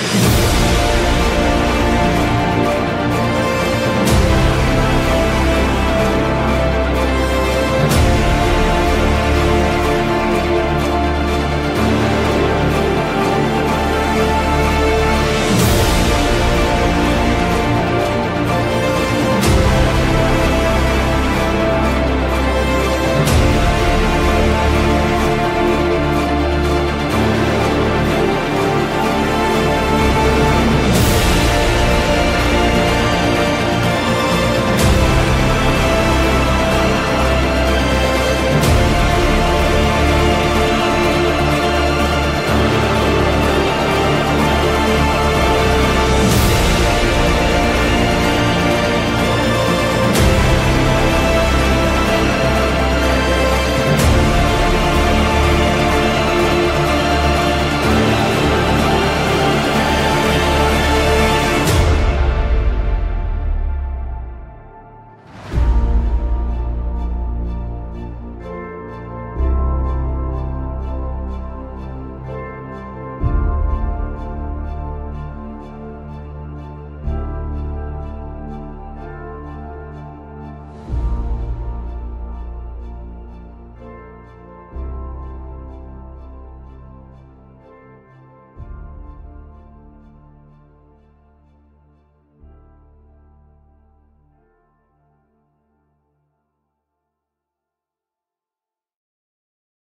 Fight!